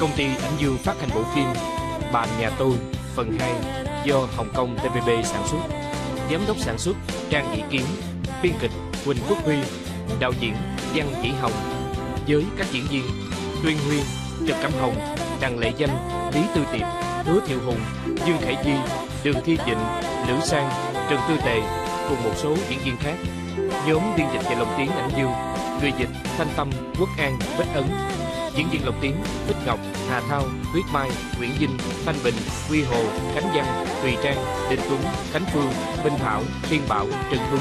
công ty Ảnh Dương phát hành bộ phim Bạn nhà tôi phần 2 do Hồng Kông TVB sản xuất. Giám đốc sản xuất Trang Nhĩ Kiến, biên kịch Quỳnh Quốc Huy, đạo diễn Văn Chỉ Hồng với các diễn viên Tuyên Huyên, Trần Cẩm Hồng, Đặng Lệ Danh, Lý Tư Tiệp, Hứa Thiệu Hùng, Dương Khải Di, Đường Thi Dịnh, Lữ Sang, Trần Tư Tề cùng một số diễn viên khác. Nhóm biên dịch và lồng tiếng Ảnh Dương, người dịch Thanh Tâm, Quốc An, Bích Ấn, diễn viên Lộc tiếng Bích Ngọc, Hà Thao, Tuyết Mai, Nguyễn Dinh, Thanh Bình, Quy Hồ, Khánh Văn, Tùy Trang, Đinh Tuấn, Khánh Phương, Minh Thảo, Thiên Bảo, Trần Tuấn,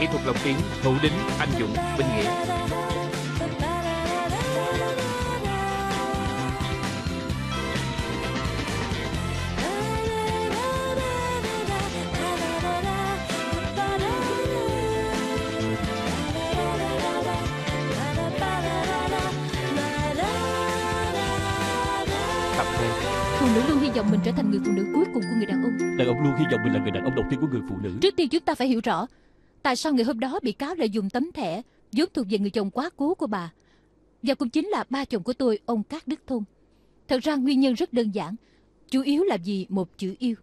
kỹ thuật Lộc tiếng Hữu Đính, Anh Dũng, Minh Nghĩa. Vọng mình là người đàn ông đầu tiên của người phụ nữ. Trước tiên chúng ta phải hiểu rõ, Tại sao ngày hôm đó bị cáo lại dùng tấm thẻ vốn thuộc về người chồng quá cố của bà. Và cũng chính là ba chồng của tôi, Ông Cát Đức Thông Thật ra nguyên nhân rất đơn giản, Chủ yếu là vì một chữ yêu.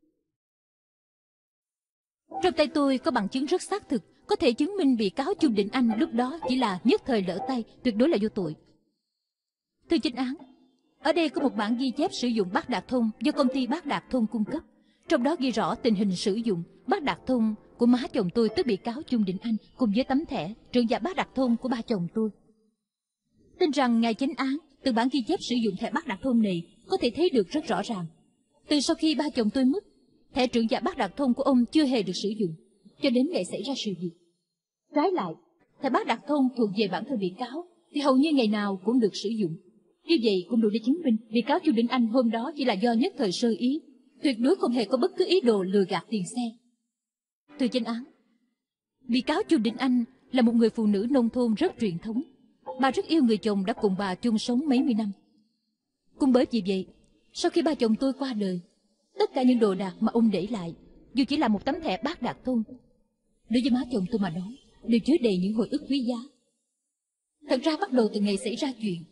Trong tay tôi có bằng chứng rất xác thực, Có thể chứng minh bị cáo Chung Định Anh lúc đó chỉ là nhất thời lỡ tay, Tuyệt đối là vô tội. Thưa chính án, Ở đây có một bản ghi chép sử dụng Bác đạt thông Do công ty Bác đạt thông cung cấp. Trong đó ghi rõ tình hình sử dụng bát đạt thông của má chồng tôi tức bị cáo Chung Định Anh cùng với tấm thẻ trưởng giả bát đạt thông của ba chồng tôi. Tin rằng ngài chánh án từ bản ghi chép sử dụng thẻ bát đạt thông này có thể thấy được rất rõ ràng. Từ sau khi ba chồng tôi mất, thẻ trưởng giả bát đạt thông của ông chưa hề được sử dụng, cho đến ngày xảy ra sự việc. Trái lại, thẻ bát đạt thông thuộc về bản thân bị cáo thì hầu như ngày nào cũng được sử dụng. Như vậy cũng đủ để chứng minh bị cáo Chu Định Anh hôm đó chỉ là do nhất thời sơ ý, tuyệt đối không hề có bất cứ ý đồ lừa gạt tiền xe. Từ danh án, bị cáo Chu đình Anh là một người phụ nữ nông thôn rất truyền thống. Bà rất yêu người chồng đã cùng bà chung sống mấy mươi năm. Cũng bởi vì vậy, sau khi ba chồng tôi qua đời, tất cả những đồ đạc mà ông để lại, dù chỉ là một tấm thẻ bát đạt thôn, đối với má chồng tôi mà nói, đều chứa đầy những hồi ức quý giá. Thật ra bắt đầu từ ngày xảy ra chuyện,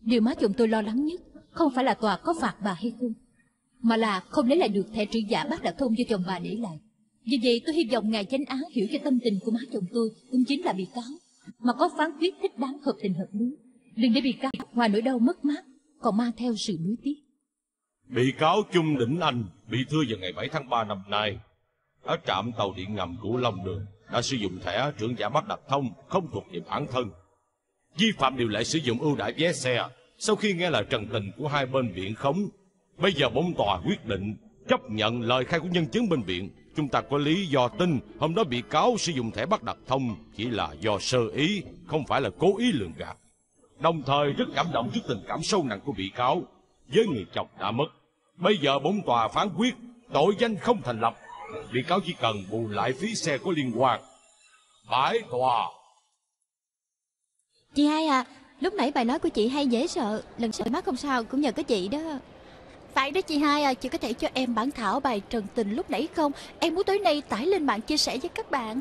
điều má chồng tôi lo lắng nhất không phải là tòa có phạt bà hay không, mà là không lấy lại được thẻ trữ giả bác đạt thông do chồng bà để lại. Vì vậy tôi hy vọng ngài chánh án hiểu cho tâm tình của má chồng tôi cũng chính là bị cáo, mà có phán quyết thích đáng hợp tình hợp lý. Đừng để bị cáo ngoài nỗi đau mất mát, còn mang theo sự nuối tiếc. Bị cáo Chung Đỉnh Anh bị thưa vào ngày 7 tháng 3 năm nay. Ở trạm tàu điện ngầm Cửu Long Đường đã sử dụng thẻ trưởng giả bắt đặt thông không thuộc về bản thân. Vi phạm điều lệ sử dụng ưu đãi vé xe sau khi nghe lời trần tình của hai bên viện khống. Bây giờ bổn tòa quyết định chấp nhận lời khai của nhân chứng bên viện. Chúng ta có lý do tin hôm đó bị cáo sử dụng thẻ bắt đặt thông chỉ là do sơ ý, không phải là cố ý lường gạt. Đồng thời rất cảm động trước tình cảm sâu nặng của bị cáo với người chồng đã mất. Bây giờ bổn tòa phán quyết tội danh không thành lập. Bị cáo chỉ cần bù lại phí xe có liên quan. Bãi tòa. Chị hai à, lúc nãy bài nói của chị hay dễ sợ, lần sau mắt không sao cũng nhờ có chị đó. Phải đó chị hai à, chị có thể cho em bản thảo bài trần tình lúc nãy không? Em muốn tối nay tải lên mạng chia sẻ với các bạn.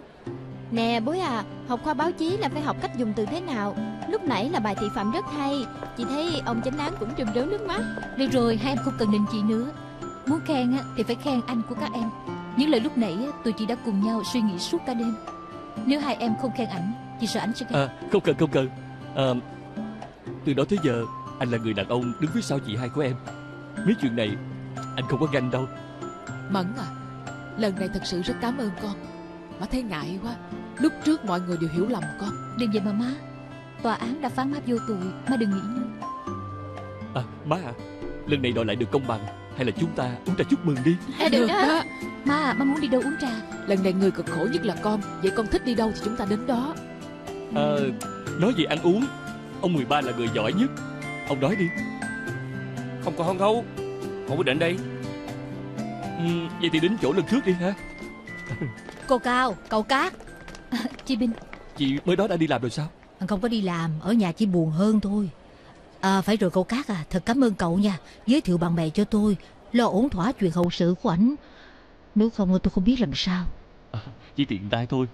Nè bối à, học khoa báo chí là phải học cách dùng từ thế nào. Lúc nãy là bài thị phạm rất hay, chị thấy ông chánh án cũng rơm rớm nước mắt. Được rồi, hai em không cần nịnh chị nữa. Muốn khen á, thì phải khen anh của các em. Những lời lúc nãy á, tụi chị đã cùng nhau suy nghĩ suốt cả đêm. Nếu hai em không khen ảnh, chị sợ ảnh sẽ ghen. à, Không cần không cần à, Từ đó tới giờ Anh là người đàn ông đứng phía sau chị hai của em Mấy chuyện này Anh không có ganh đâu Mẫn à Lần này thật sự rất cảm ơn con Má thấy ngại quá Lúc trước mọi người đều hiểu lầm con Đừng vậy mà má. Tòa án đã phán má vô tội, má đừng nghĩ nữa. à, Má à Lần này đòi lại được công bằng Hay là chúng ta uống trà chúc mừng đi À, được đó. Má à, má muốn đi đâu uống trà? Lần này người cực khổ nhất là con Vậy con thích đi đâu thì chúng ta đến đó à, Nói về ăn uống Ông 13 là người giỏi nhất Ông nói đi Không còn hơn đâu. Không quyết định đây. ừ, Vậy thì đến chỗ lần trước đi ha. Cô Cao, cậu Cát. Chị Bình, Chị mới đó đã đi làm rồi sao? Anh không có đi làm Ở nhà chỉ buồn hơn thôi. À phải rồi cậu Cát à Thật cảm ơn cậu nha. Giới thiệu bạn bè cho tôi Lo ổn thỏa chuyện hậu sự của ảnh. Nếu không tôi không biết làm sao. À, Chỉ tiện tay thôi.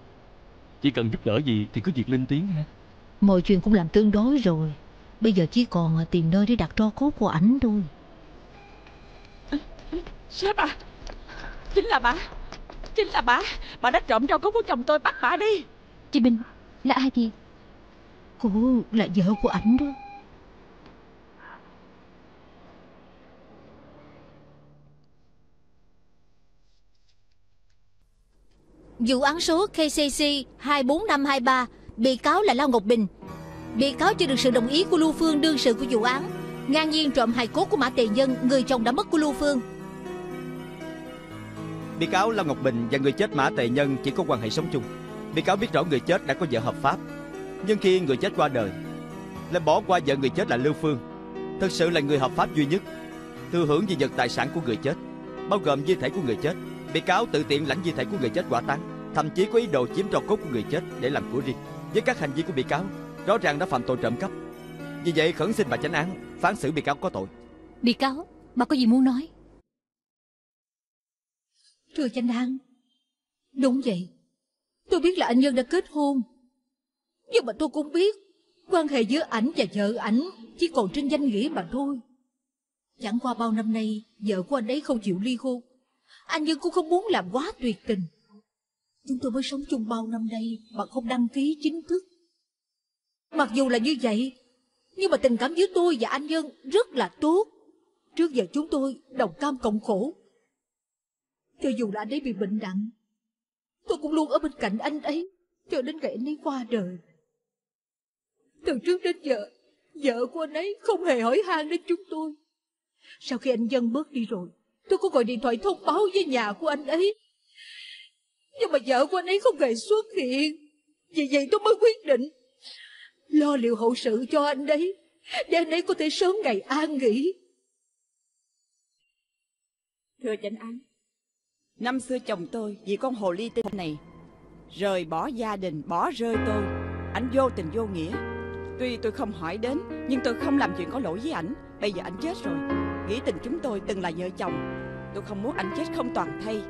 Chỉ cần giúp đỡ gì thì cứ việc lên tiếng ha. Mọi chuyện cũng làm tương đối rồi Bây giờ chỉ còn tìm nơi để đặt tro cốt của ảnh thôi. Sếp à Chính là bà Chính là bà. Bà đã trộm tro cốt của chồng tôi bắt bà đi. Chị Bình Là ai vậy? Cô là vợ của ảnh đó. Vụ án số KCC 24523 Bị cáo là Lao Ngọc Bình Bị cáo chưa được sự đồng ý của Lưu Phương đương sự của vụ án ngang nhiên trộm hài cốt của Mã Tề Dân Người chồng đã mất của Lưu Phương Bị cáo Lâm Ngọc Bình và người chết Mã Tề Nhân chỉ có quan hệ sống chung. Bị cáo biết rõ người chết đã có vợ hợp pháp, nhưng khi người chết qua đời, lại bỏ qua vợ người chết là Lưu Phương. Thực sự là người hợp pháp duy nhất, thừa hưởng di vật tài sản của người chết, bao gồm di thể của người chết. Bị cáo tự tiện lãnh di thể của người chết quả tang thậm chí có ý đồ chiếm trò cốt của người chết để làm của riêng. Với các hành vi của bị cáo, rõ ràng đã phạm tội trộm cắp. Vì vậy khẩn xin bà chánh án phán xử bị cáo có tội. Bị cáo Bà có gì muốn nói? Thưa chánh án Đúng vậy. Tôi biết là anh Nhân đã kết hôn. Nhưng mà tôi cũng biết Quan hệ giữa ảnh và vợ ảnh Chỉ còn trên danh nghĩa mà thôi. Chẳng qua bao năm nay Vợ của anh ấy không chịu ly hôn. Anh Nhân cũng không muốn làm quá tuyệt tình. Chúng tôi mới sống chung bao năm nay Mà không đăng ký chính thức Mặc dù là như vậy, Nhưng mà tình cảm giữa tôi và anh Nhân Rất là tốt. Trước giờ chúng tôi đồng cam cộng khổ. Cho dù là anh ấy bị bệnh nặng, Tôi cũng luôn ở bên cạnh anh ấy Cho đến ngày anh ấy qua đời. Từ trước đến giờ, Vợ của anh ấy không hề hỏi han đến chúng tôi. Sau khi anh dân bớt đi rồi, Tôi có gọi điện thoại thông báo với nhà của anh ấy. Nhưng mà vợ của anh ấy không hề xuất hiện. Vì vậy tôi mới quyết định Lo liệu hậu sự cho anh đấy. Để anh ấy có thể sớm ngày an nghỉ. Thưa chánh án Năm xưa chồng tôi vì con hồ ly tinh này Rời bỏ gia đình, bỏ rơi tôi. Ảnh vô tình vô nghĩa. Tuy tôi không hỏi đến Nhưng tôi không làm chuyện có lỗi với ảnh. Bây giờ ảnh chết rồi. Nghĩ tình chúng tôi từng là vợ chồng. Tôi không muốn ảnh chết không toàn thây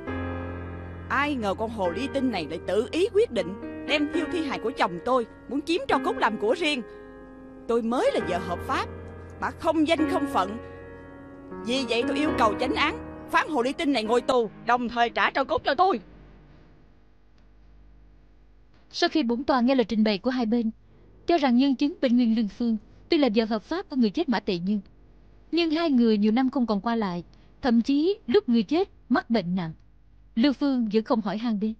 Ai ngờ con hồ ly tinh này lại tự ý quyết định Đem thiêu thi hài của chồng tôi Muốn chiếm cho cốt làm của riêng. Tôi mới là vợ hợp pháp Bà không danh không phận. Vì vậy tôi yêu cầu chánh án, Phán hồ ly tinh này ngồi tù, Đồng thời trả tro cốt cho tôi. Sau khi bổn tòa nghe lời trình bày của hai bên, Cho rằng nhân chứng bên Nguyên Lương Phương Tuy là vợ hợp pháp của người chết Mã Tệ Nhân Nhưng hai người nhiều năm không còn qua lại, Thậm chí lúc người chết mắc bệnh nặng. Lưu Phương vẫn không hỏi han đến.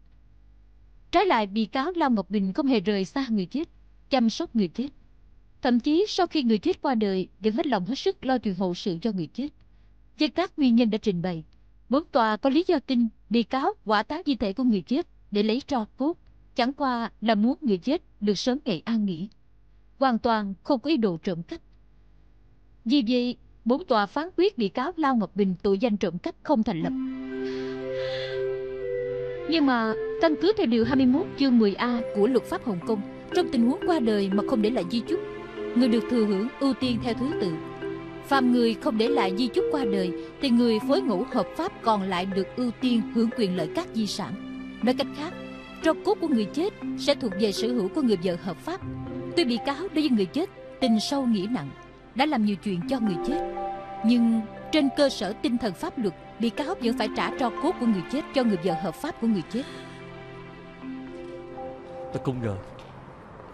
Trái lại bị cáo Lao Ngọc Bình không hề rời xa người chết Chăm sóc người chết. Thậm chí sau khi người chết qua đời Vẫn hết lòng hết sức lo chuyện hậu sự cho người chết. Với các nguyên nhân đã trình bày, bốn tòa có lý do tin bị cáo quả táng di thể của người chết để lấy tro cốt, chẳng qua là muốn người chết được sớm ngày an nghỉ, hoàn toàn không có ý đồ trộm cắp. Vì vậy, bốn tòa phán quyết bị cáo Lao Ngọc Bình tội danh trộm cắp không thành lập. Nhưng mà, căn cứ theo điều 21 chương 10A của luật pháp Hồng Kông, trong tình huống qua đời mà không để lại di chúc, người được thừa hưởng ưu tiên theo thứ tự. Phạm người không để lại di chúc qua đời thì người phối ngẫu hợp pháp còn lại được ưu tiên hưởng quyền lợi các di sản. Nói cách khác tro cốt của người chết sẽ thuộc về sở hữu của người vợ hợp pháp. Tuy bị cáo đối với người chết tình sâu nghĩa nặng đã làm nhiều chuyện cho người chết. Nhưng trên cơ sở tinh thần pháp luật bị cáo vẫn phải trả tro cốt của người chết cho người vợ hợp pháp của người chết. Ta không ngờ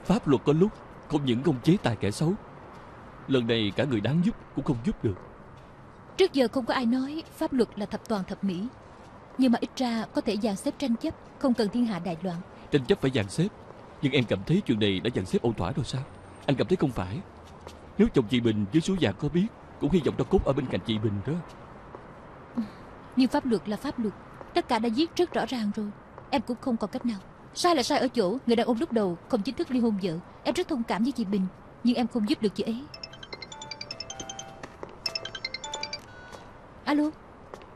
Pháp luật có lúc không những không chế tài kẻ xấu. Lần này cả người đáng giúp cũng không giúp được. Trước giờ không có ai nói pháp luật là thập toàn thập mỹ. Nhưng mà ít ra có thể dàn xếp tranh chấp Không cần thiên hạ đại loạn. Tranh chấp phải dàn xếp. Nhưng em cảm thấy chuyện này đã dàn xếp ổn thỏa rồi sao? Anh cảm thấy không phải. Nếu chồng chị Bình với số vàng có biết Cũng hy vọng nó cốt ở bên cạnh chị Bình đó Nhưng pháp luật là pháp luật. Tất cả đã viết rất rõ ràng rồi. Em cũng không còn cách nào. Sai là sai ở chỗ Người đàn ông lúc đầu không chính thức ly hôn vợ. Em rất thông cảm với chị Bình Nhưng em không giúp được chị ấy. Alo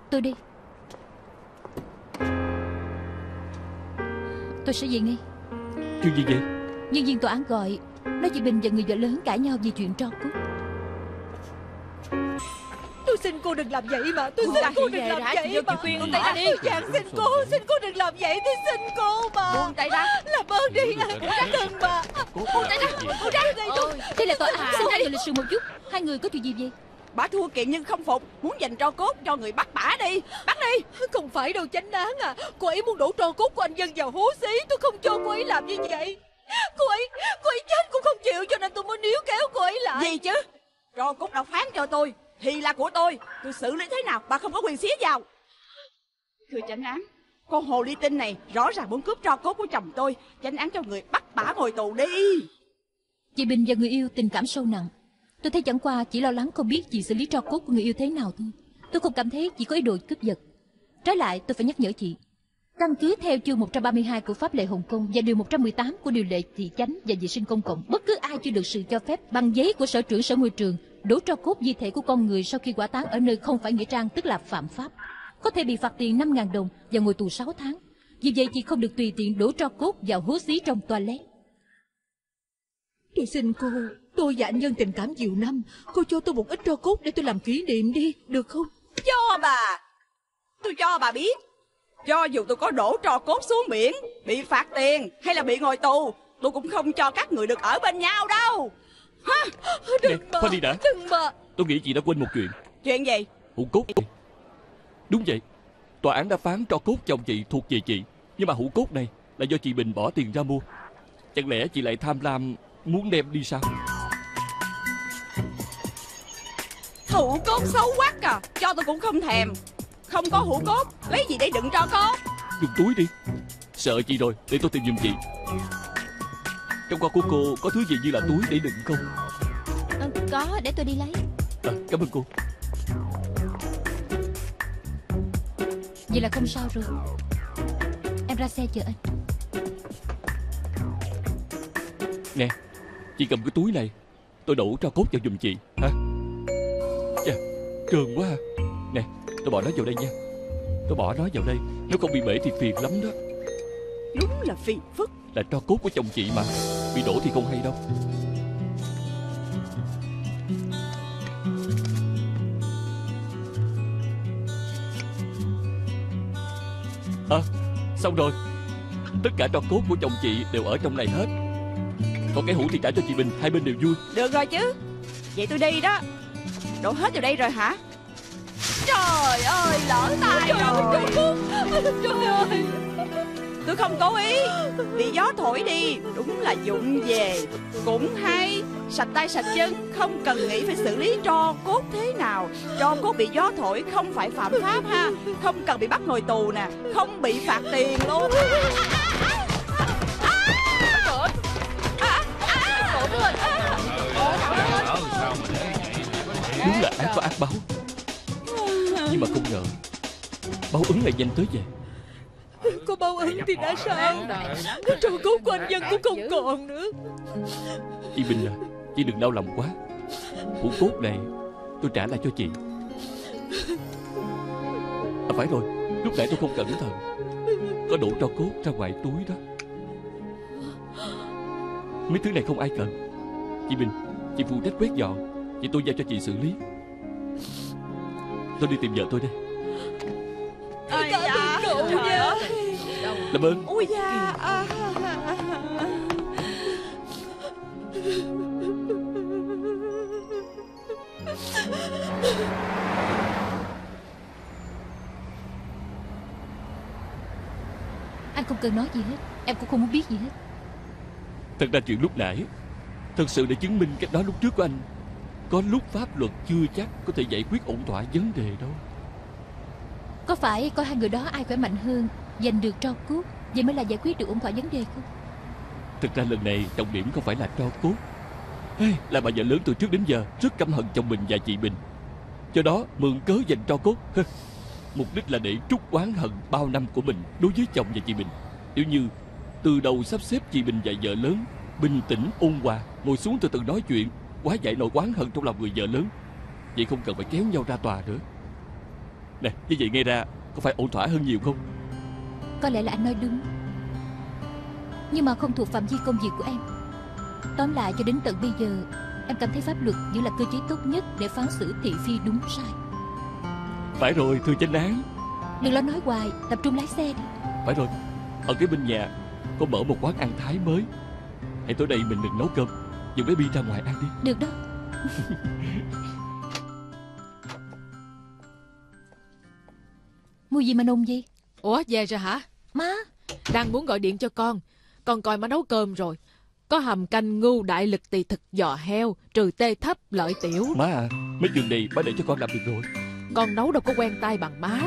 Tôi đi. Tôi sẽ về ngay. Chuyện gì vậy? Nhân viên tòa án gọi Nói chị Bình và người vợ lớn cãi nhau vì chuyện tro cốt Tôi xin cô đừng làm vậy mà. Tôi Cô xin cô đừng làm vậy mà. khuyên bà tay đi. tôi vàng xin cô Xin cô đừng làm vậy Tôi xin cô mà. Buông tay ra. Làm ơn đi Đừng mà. Buông tay ra. Cô ra. Đây là tòa à, Xin hai người lịch sự một chút. Hai người có chuyện gì vậy? Bà thua kiện nhưng không phục. Muốn dành tro cốt cho người bắt bả đi. Bắt đi. Không phải đâu chánh án à. Cô ấy muốn đổ tro cốt của anh dân vào hố xí. Tôi không cho cô ấy làm như vậy. Cô ấy, cô ấy chết cũng không chịu Cho nên tôi mới níu kéo cô ấy lại. Gì chứ? Tro cốt đã phán cho tôi Thì là của tôi. Tôi xử lý thế nào? Bà không có quyền xía vào. Thưa chánh án Con hồ ly tinh này rõ ràng muốn cướp tro cốt của chồng tôi. Chánh án cho người bắt bả ngồi tù đi. Chị Bình và người yêu tình cảm sâu nặng. Tôi thấy chẳng qua chỉ lo lắng không biết chị xử lý tro cốt của người yêu thế nào thôi. Tôi không cảm thấy chị có ý đồ cướp giật. Trái lại tôi phải nhắc nhở chị Căn cứ theo chương 132 của pháp lệ Hồng Kông và điều 118 của điều lệ thị chánh và vệ sinh công cộng, bất cứ ai chưa được sự cho phép bằng giấy của sở trưởng sở môi trường đổ tro cốt di thể của con người sau khi quả táng ở nơi không phải nghĩa trang tức là phạm pháp, có thể bị phạt tiền 5.000 đồng và ngồi tù 6 tháng. Vì vậy chị không được tùy tiện đổ tro cốt vào hố xí trong toilet. Tôi xin cô Tôi và anh nhân tình cảm nhiều năm Cô cho tôi một ít tro cốt để tôi làm kỷ niệm đi Được không Cho bà Tôi cho bà biết Cho dù tôi có đổ trò cốt xuống biển Bị phạt tiền hay là bị ngồi tù Tôi cũng không cho các người được ở bên nhau đâu. Ha? Nè, khoan đi đã. Đừng mà. Tôi nghĩ chị đã quên một chuyện. Chuyện gì? Hũ cốt. Đúng vậy. Tòa án đã phán cho cốt chồng chị thuộc về chị. Nhưng mà hũ cốt này là do chị Bình bỏ tiền ra mua. Chẳng lẽ chị lại tham lam muốn đem đi sao? Hũ cốt xấu quắc à Cho tôi cũng không thèm Không có hũ cốt Lấy gì để đựng cho cốt Dùng túi đi. Sợ chị rồi? Để tôi tìm giùm chị. Trong kho của cô có thứ gì như là túi để đựng không? Ừ, Có để tôi đi lấy. À, Cảm ơn cô. Vậy là không sao rồi. Em ra xe chờ anh. Nè Chị cầm cái túi này Tôi đổ cho cốt vào giùm chị. Hả? Chà Trơn quá à. Nè Tôi bỏ nó vào đây nha. Tôi bỏ nó vào đây. Nếu không bị bể thì phiền lắm đó. Đúng là phiền phức. Là cho cốt của chồng chị mà. Bị đổ thì không hay đâu. À Xong rồi. Tất cả tro cốt của chồng chị đều ở trong này hết. Còn cái hũ thì trả cho chị Bình. Hai bên đều vui. Được rồi chứ. Vậy tôi đi đó. Đổ hết vào đây rồi hả Trời ơi lỡ tay rồi. Trời ơi. Tôi không cố ý. Bị gió thổi đi. Đúng là dụng về. Cũng hay. Sạch tay sạch chân. Không cần nghĩ phải xử lý tro cốt thế nào. Tro cốt bị gió thổi không phải phạm pháp ha. Không cần bị bắt ngồi tù nè. Không bị phạt tiền luôn. Đúng là ác có ác báo Nhưng mà không ngờ. Báo ứng lại nhanh tới vậy? Có báo ứng thì đã sao? Tro cốt của anh dân cũng không còn nữa. Chị Bình à Chị đừng đau lòng quá. Hũ cốt này tôi trả lại cho chị. À phải rồi Lúc nãy tôi không cẩn thận. Có đổ tro cốt ra ngoài túi đó. Mấy thứ này không ai cần. Chị Bình Chị phụ trách quét dọn. Chị tôi giao cho chị xử lý Tôi đi tìm vợ tôi đây Ây Cảm ơn cậu nha. Làm ơn. Da. À. Anh không cần nói gì hết. Em cũng không muốn biết gì hết. Thật ra chuyện lúc nãy Thật sự để chứng minh cách nói lúc trước của anh Có lúc pháp luật chưa chắc Có thể giải quyết ổn thỏa vấn đề đâu. Có phải coi hai người đó ai khỏe mạnh hơn Giành được tro cốt Vậy mới là giải quyết được ổn thỏa vấn đề không? Thực ra lần này trọng điểm không phải là tro cốt. Hey, Là bà vợ lớn từ trước đến giờ Rất căm hận chồng mình và chị Bình Do đó mượn cớ giành tro cốt. Mục đích là để trút oán hận bao năm của mình Đối với chồng và chị Bình Nếu như từ đầu sắp xếp chị Bình và vợ lớn Bình tĩnh ôn hòa Ngồi xuống từ từ nói chuyện Quá giải nỗi oán hận trong lòng người vợ lớn. Vậy không cần phải kéo nhau ra tòa nữa. Nè như vậy nghe ra Có phải ổn thỏa hơn nhiều không? Có lẽ là anh nói đúng. Nhưng mà không thuộc phạm vi công việc của em. Tóm lại cho đến tận bây giờ Em cảm thấy pháp luật vẫn là cơ chế tốt nhất Để phán xử thị phi đúng sai. Phải rồi thưa chánh án. Đừng lo nói hoài Tập trung lái xe đi. Phải rồi. Ở cái bên nhà Có mở một quán ăn Thái mới. Hãy tới đây mình đừng nấu cơm Dẫn baby ra ngoài ăn đi. Được đó. Mua gì mà nôn gì Ủa về rồi hả? Má. Đang muốn gọi điện cho con. Con coi má nấu cơm rồi. Có hầm canh ngưu đại lực tỳ thực giò heo Trừ tê thấp lợi tiểu. Má à Mấy chuyện này má để cho con làm được rồi. Con nấu đâu có quen tay bằng má.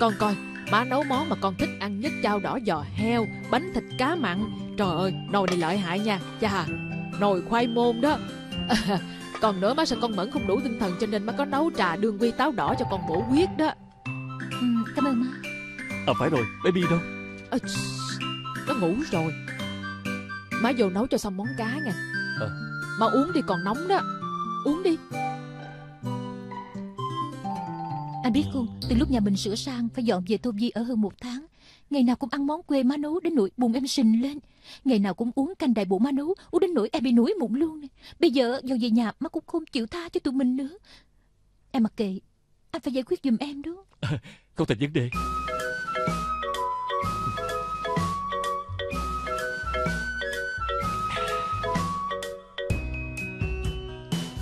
Con coi Má nấu món mà con thích ăn nhất chao đỏ giò heo Bánh thịt cá mặn. Trời ơi nồi này lợi hại nha Chà Nồi khoai môn đó. Còn nữa má sợ con Mẫn không đủ tinh thần Cho nên má có nấu trà đương quy táo đỏ cho con bổ huyết đó. Ừ, Cảm ơn má. À phải rồi Baby đâu? À, Nó ngủ rồi. Má vô nấu cho xong món cá nha. À. Má uống đi còn nóng đó. Uống đi. Anh biết không Từ lúc nhà mình sửa sang Phải dọn về Tô Di ở hơn một tháng Ngày nào cũng ăn món quê má nấu Đến nỗi bụng em sình lên. Ngày nào cũng uống canh đại bộ má nấu Uống đến nỗi em bị nổi mụn luôn. Này. Bây giờ dọn về nhà má cũng không chịu tha cho tụi mình nữa. Em mặc kệ Anh phải giải quyết giùm em đó. À, Không thành vấn đề.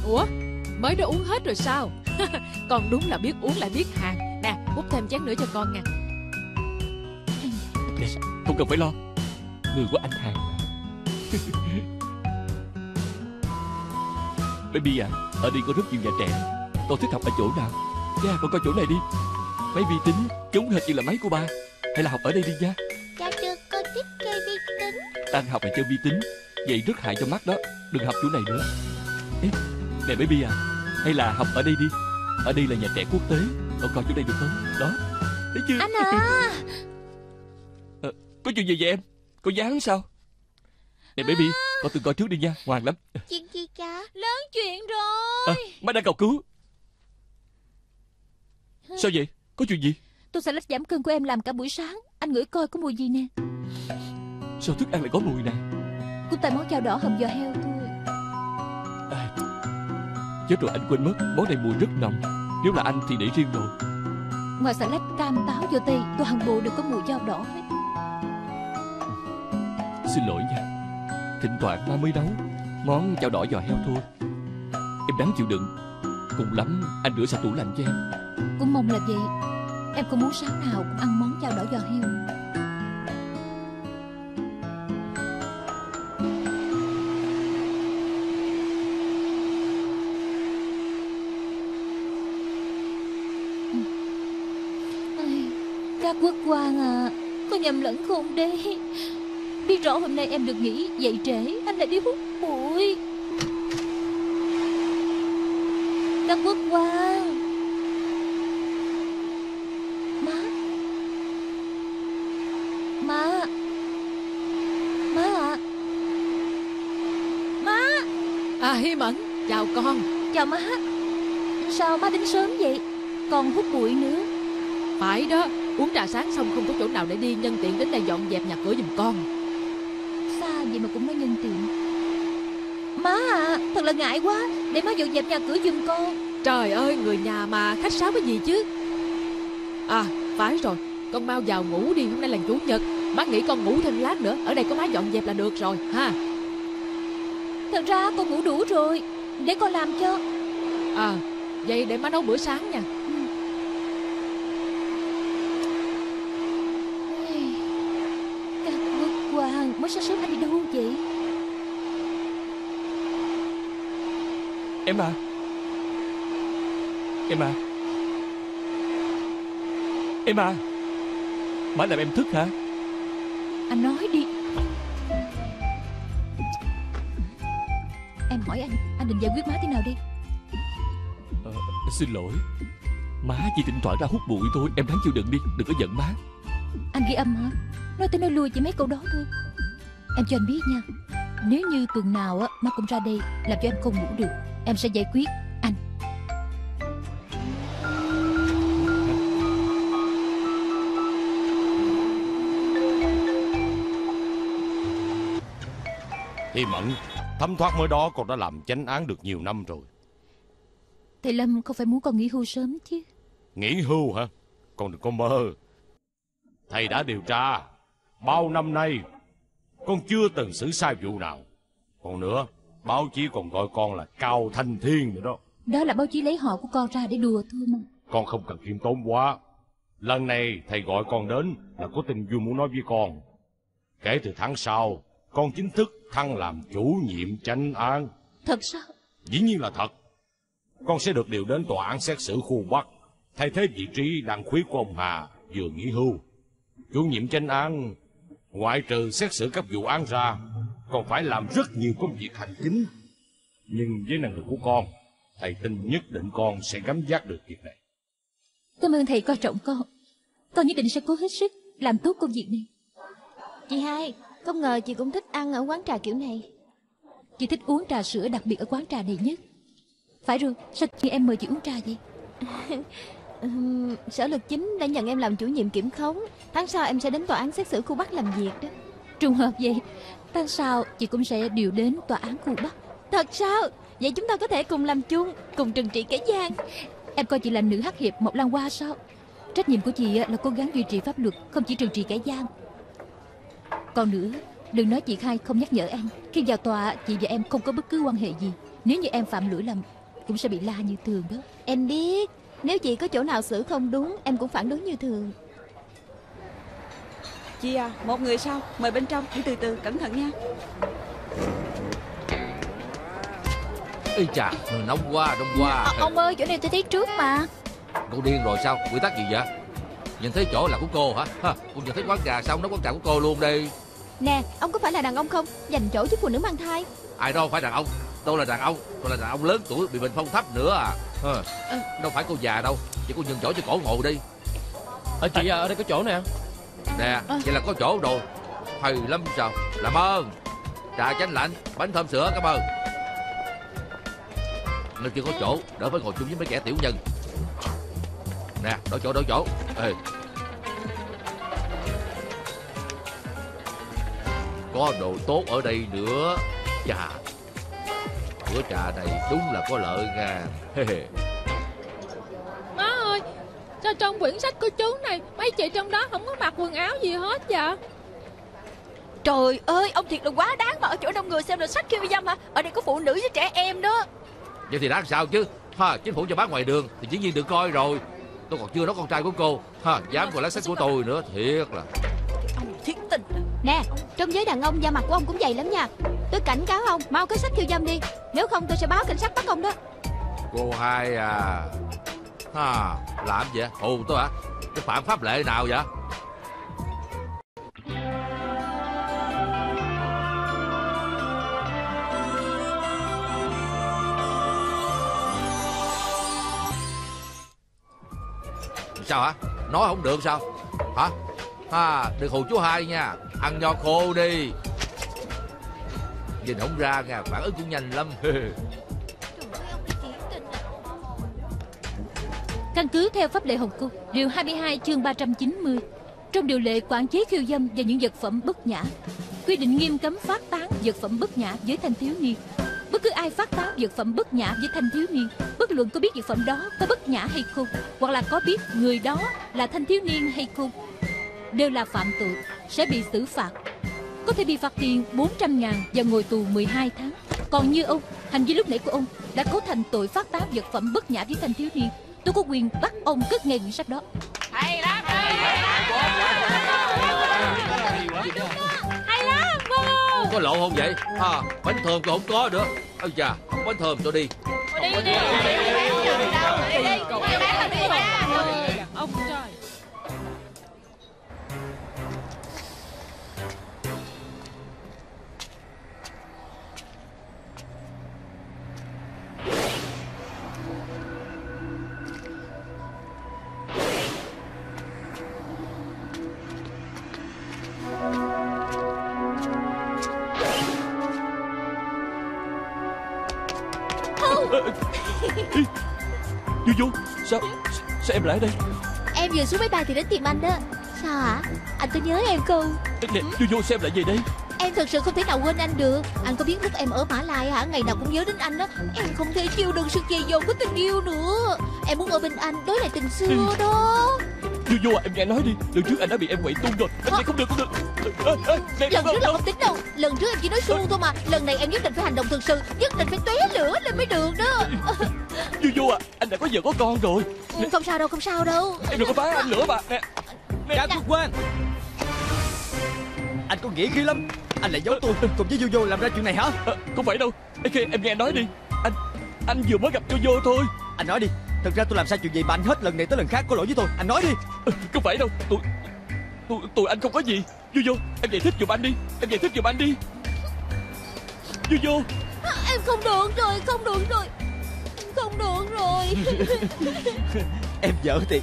Ủa Mới đã uống hết rồi sao? Con đúng là biết uống lại biết hàng. Nè hút thêm chén nữa cho con nha Nè không cần phải lo. Người của anh hàng Baby à Ở đây có rất nhiều nhà trẻ. Con thích học ở chỗ nào? Nha con coi chỗ này đi. Máy vi tính Giống hệt như là máy của ba. Hay là học ở đây đi nha. Cha được con thích chơi vi tính. Đang học là chơi vi tính. Vậy rất hại cho mắt đó. Đừng học chỗ này nữa. Ê, Nè baby à Hay là học ở đây đi. Ở đây là nhà trẻ quốc tế. Con coi chỗ đây được không? Đó. Thấy chưa? Anh à, Có chuyện gì vậy em? Có dáng sao? Nè baby Con từng coi trước đi nha Ngoan lắm. Chuyện gì cha Lớn chuyện rồi. À, Má đang cầu cứu. Sao vậy? Có chuyện gì? Tôi sẽ lách giảm cân của em làm cả buổi sáng. Anh ngửi coi có mùi gì nè. Sao thức ăn lại có mùi này Cũng tại món chao đỏ hầm giò heo thôi. À, Chết rồi anh quên mất Món này mùi rất nồng. Nếu là anh thì để riêng rồi Ngoài xà lách cam táo vô tây Tôi hàng bộ đều có mùi dao đỏ hết Xin lỗi nha. Thỉnh thoảng ba mới nấu Món chao đỏ giò heo thôi Em đáng chịu đựng. Cùng lắm anh rửa sạch tủ lạnh cho em. Cũng mong là vậy. Em không muốn sáng nào cũng ăn món chao đỏ giò heo. Các quốc quan à Có nhầm lẫn không đây Biết rõ hôm nay em được nghỉ dậy trễ Anh lại đi hút bụi Các quốc quan Má. Má. Má ạ. Má. À Hi Mẫn Chào con. Chào má. Sao má đến sớm vậy? Còn hút bụi nữa. Phải đó Uống trà sáng xong không có chỗ nào để đi Nhân tiện đến đây dọn dẹp nhà cửa giùm con Vậy mà cũng nói nhân tiện. Má à Thật là ngại quá. Để má dọn dẹp nhà cửa giùm con. Trời ơi người nhà mà khách sáo cái gì chứ? À phải rồi. Con mau vào ngủ đi hôm nay là chủ nhật. Má nghĩ con ngủ thêm lát nữa. Ở đây có má dọn dẹp là được rồi ha. Thật ra con ngủ đủ rồi. Để con làm cho. À vậy để má nấu bữa sáng nha Các quốc quan Mới sáng sớm anh đi đâu vậy Em à? Em à? Em à? Má làm em thức hả? Anh nói đi. Em hỏi anh Anh định giải quyết má thế nào đi? Ờ, Xin lỗi. Má chỉ thỉnh thoảng ra hút bụi thôi Em đáng chịu đựng đi Đừng có giận má. Anh ghi âm hả Nói tới nói lui chỉ mấy câu đó thôi. Em cho anh biết nha Nếu như tuần nào á má cũng ra đây Làm cho em không ngủ được Em sẽ giải quyết anh. Thì Mẫn Thấm thoát mới đó con đã làm chánh án được nhiều năm rồi. Thầy Lâm không phải muốn con nghỉ hưu sớm chứ. Nghỉ hưu hả? Con đừng có mơ. Thầy đã điều tra Bao năm nay Con chưa từng xử sai vụ nào. Còn nữa Báo chí còn gọi con là Cao Thanh Thiên nữa đó. Đó là báo chí lấy họ của con ra để đùa thôi mà Con không cần khiêm tốn quá. Lần này thầy gọi con đến là có tin vui muốn nói với con. Kể từ tháng sau, con chính thức thăng làm chủ nhiệm chánh án. Thật sao Dĩ nhiên là thật. Con sẽ được điều đến tòa án xét xử khu Bắc, thay thế vị trí đang khuyết của ông Hà vừa nghỉ hưu. Chủ nhiệm chánh án, ngoại trừ xét xử các vụ án ra, còn phải làm rất nhiều công việc hành chính. Nhưng với năng lực của con, thầy tin nhất định con sẽ gắm giác được việc này. Cảm ơn thầy coi trọng con. Con nhất định sẽ cố hết sức Làm tốt công việc này. Chị hai Không ngờ chị cũng thích ăn ở quán trà kiểu này. Chị thích uống trà sữa đặc biệt ở quán trà này nhất. Phải rồi Sao chị em mời chị uống trà vậy? Ừm, Sở lực chính đã nhận em làm chủ nhiệm kiểm khống. Tháng sau em sẽ đến tòa án xét xử khu Bắc làm việc đó. Trùng hợp vậy Tháng sau chị cũng sẽ điều đến tòa án khu Bắc. Thật sao? Vậy chúng ta có thể cùng làm chung, Cùng trừng trị kẻ gian. Em coi chị là nữ hắc hiệp một Lan Hoa sao? Trách nhiệm của chị là cố gắng duy trì pháp luật, Không chỉ trừng trị kẻ gian. Còn nữa, Đừng nói chị Khai không nhắc nhở em. Khi vào tòa, chị và em không có bất cứ quan hệ gì. Nếu như em phạm lỗi lầm, Cũng sẽ bị la như thường đó. Em biết, Nếu chị có chỗ nào xử không đúng, Em cũng phản đối như thường. Chị à, một người sau, mời bên trong, đi từ từ, cẩn thận nha. Ê chà, nóng quá, nóng quá. Ờ, Ông ơi chỗ này tôi thấy trước mà. Cô điên rồi sao, quy tắc gì vậy? Nhìn thấy chỗ là của cô hả? Ha, Cô nhìn thấy quán trà sao nó quán trà của cô luôn đi. Nè ông có phải là đàn ông không? Dành chỗ cho phụ nữ mang thai. Ai đâu phải đàn ông. Tôi là đàn ông. Tôi là đàn ông lớn tuổi bị bệnh phong thấp nữa à. Hờ, Đâu phải cô già đâu. Chỉ cô nhường chỗ cho cổ ngồi đi. Ở chị à, ở đây có chỗ nè Nè, vậy là có chỗ rồi. Hay lắm sao? Làm ơn. Trà chanh lạnh, bánh thơm sữa cảm ơn. Nếu chưa có chỗ Đỡ phải ngồi chung với mấy kẻ tiểu nhân. Nè, đổi chỗ, đổi chỗ. Ê. Có đồ tốt ở đây nữa. Chà. Bữa trà này đúng là có lợi nha Sao trong quyển sách của chú này Mấy chị trong đó không có mặc quần áo gì hết vậy? Trời ơi ông thiệt là quá đáng Mà ở chỗ đông người xem là sách khiêu dâm hả? Ở đây có phụ nữ với trẻ em đó. Vậy thì đáng sao chứ? Ha, Chính phủ cho bán ngoài đường Thì dĩ nhiên được coi rồi. Tôi còn chưa nói con trai của cô. Ha, Dám còn lấy sách của tôi nữa Thiệt là. Ông thiệt tình. Nè trong giới đàn ông da mặt của ông cũng dày lắm nha. Tôi cảnh cáo ông Mau cái sách khiêu dâm đi. Nếu không tôi sẽ báo cảnh sát bắt ông đó. Cô hai à à, Làm gì Hù tôi hả? Cái phạm pháp lệ nào vậy? Sao hả? Nói không được sao? Hả? Ha, Đừng hù chú hai nha. Ăn nho khô đi. Nhìn không ra nha Phản ứng cũng nhanh lắm. Căn cứ theo pháp lệ Hồng Kông Điều 22 chương 390 Trong điều lệ quản chế khiêu dâm và những vật phẩm bất nhã, Quy định nghiêm cấm phát tán vật phẩm bất nhã với thanh thiếu niên. Bất cứ ai phát tán vật phẩm bất nhã với thanh thiếu niên, Bất luận có biết vật phẩm đó có bất nhã hay không, Hoặc là có biết người đó là thanh thiếu niên hay không, Đều là phạm tội, Sẽ bị xử phạt. Có thể bị phạt tiền 400 ngàn và ngồi tù 12 tháng. Còn như ông, Hành vi lúc nãy của ông đã cấu thành tội phát tán vật phẩm bất nhã với thanh thiếu niên. Tôi có quyền bắt ông cất ngay quyển sách đó. Hay lắm Hay lắm. Cô. Có lộ không vậy. Ha bánh thơm tôi không có nữa. Chà không bánh thơm tôi đi. Đi đi. Ông Vô vô. Sao Sao em lại ở đây? Em vừa xuống máy bay thì đến tìm anh đó. Sao hả? Anh có nhớ em không? Nè Vô vô xem lại về đây? Em thật sự không thể nào quên anh được. Anh có biết lúc em ở Mã Lai hả? Ngày nào cũng nhớ đến anh đó. Em không thể chịu đựng sự dày dột của tình yêu nữa. Em muốn ở bên anh Đối lại tình xưa đó. Vô vô à, em nghe nói đi. Lần trước anh đã bị em quậy tung rồi. Này không được không được Lần trước là không. tính đâu. Lần trước em chỉ nói suông thôi mà. Lần này em nhất định phải hành động thực sự. Nhất định phải tóe lửa lên mới được đó. Vô vô à. Anh đã có vợ có con rồi. Ừ, Không sao đâu không sao đâu. Em đừng có phá anh nữa mà Nè. Trang Quốc Quang. Anh có nghĩa khí lắm. Anh lại giấu tôi. Cùng với Vô làm ra chuyện này hả? À, Không phải đâu. AK em nghe nói đi. Anh anh vừa mới gặp vô thôi. Anh nói đi. Thật ra tôi làm sai chuyện gì mà anh hết lần này tới lần khác có lỗi với tôi. Anh nói đi. Ờ, Không phải đâu. Tụi Tụi, tụi anh không có gì Vô vô Em giải thích giùm anh đi Em giải thích giùm anh đi. Vô vô. Em không được rồi không được rồi. Không được rồi. Em dở thiệt.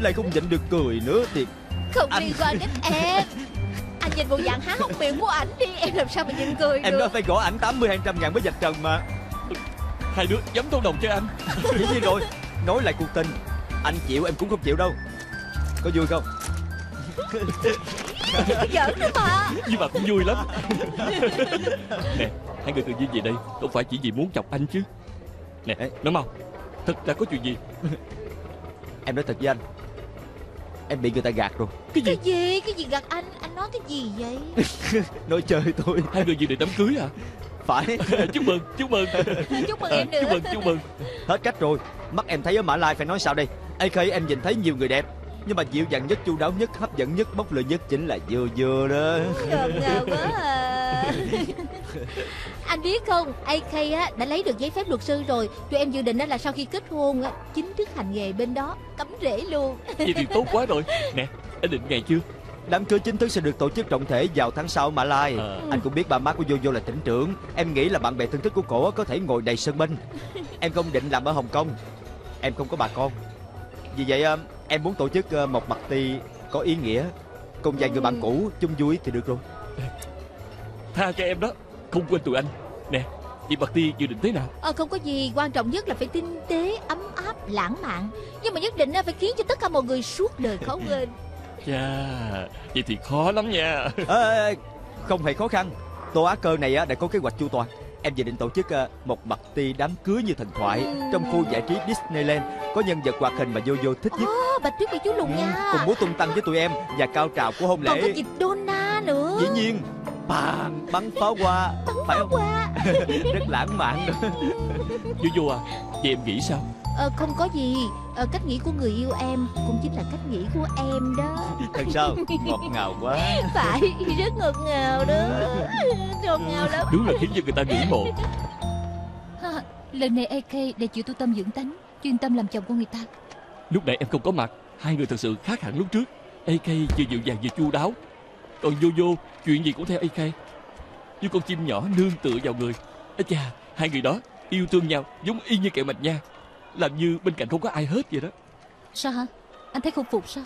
Lại không nhịn được cười nữa thiệt. Không Anh- liên quan đến em. Anh nhìn bộ dạng há hốc miệng của ảnh đi Em làm sao mà nhìn cười Em được? nói phải gõ ảnh 80 200 ngàn mới dạch trần mà. Hai đứa dám thông đồng cho anh. Dĩ nhiên rồi? Nói lại cuộc tình. Anh chịu em cũng không chịu đâu. Có vui không Giỡn nữa mà Nhưng mà cũng vui lắm. Nè Hai người tự nhiên về đây Không phải chỉ vì muốn chọc anh chứ. Nè nói mau. Thật là có chuyện gì? Em nói thật với anh. Em bị người ta gạt rồi. Cái gì Cái gì? cái gì gạt anh? Anh nói cái gì vậy? Nói chơi thôi. Hai người dự định đám cưới à? Phải. Chúc mừng Chúc mừng. Chúc mừng À, em nữa Chúc mừng Chúc mừng. Hết cách rồi. Mắt em thấy ở Mã Lai phải nói sao đây? AK em nhìn thấy nhiều người đẹp Nhưng mà dịu dàng nhất, chu đáo nhất, hấp dẫn nhất, bốc lửa nhất chính là Dơ Dơ đó. Ngờ ngờ quá à. Anh biết không AK á đã lấy được giấy phép luật sư rồi. Tụi em dự định á là sau khi kết hôn á Chính thức hành nghề bên đó Cấm rễ luôn. Vậy thì tốt quá rồi. Nè Anh định ngày chưa? Đám cưới chính thức sẽ được tổ chức trọng thể vào tháng 6 ở Mã Lai. À. Anh cũng biết ba má của Vô Vô là tỉnh trưởng. Em nghĩ là bạn bè thân thích của cổ có thể ngồi đầy sân binh. Em không định làm ở Hồng Kông. Em không có bà con. Vì vậy ờ, em muốn tổ chức ờ, một mặt ti có ý nghĩa. Cùng vài người bạn cũ chung vui thì được rồi. Tha cho em đó Không quên tụi anh. Nè Chị bạc ti dự định thế nào? Ờ không có gì Quan trọng nhất là phải tinh tế Ấm áp lãng mạn. Nhưng mà nhất định á, phải khiến cho tất cả mọi người suốt đời khó quên. Chà Vậy thì khó lắm nha. Ê, Không hề khó khăn. Tô Á Cơ này á, đã có kế hoạch chu toàn. Em dự định tổ chức ờ, một mặt ti đám cưới như thần thoại Trong khu giải trí Disneyland. Có nhân vật hoạt hình mà Vô Vô thích nhất Bạch Tuyết bị chú lùn nha. Cùng múa tung tăng với tụi em Và cao trào của hôn Còn có lễ dịp Donna nữa. Dĩ nhiên Bang bắn pháo hoa. Phải không? Qua Rất lãng mạn. Vô vô à Vậy em nghĩ sao? Ờ không có gì. Ờ, Cách nghĩ của người yêu em Cũng chính là cách nghĩ của em đó. Thật sao? Ngọt ngào quá. Phải rất ngọt ngào đó. Ngọt ngào lắm. Đúng là khiến cho người ta ngưỡng mộ. Lần này AK để chịu tu tâm dưỡng tánh Chuyên tâm làm chồng của người ta Lúc nãy em không có mặt Hai người thật sự khác hẳn lúc trước. AK vừa dịu dàng vừa chu đáo. Còn vô vô Chuyện gì cũng theo AK Như con chim nhỏ nương tựa vào người. Ê chà Hai người đó yêu thương nhau Giống y như kẹo mạch nha. Làm như bên cạnh không có ai hết vậy đó. Sao hả? Anh thấy không phục sao?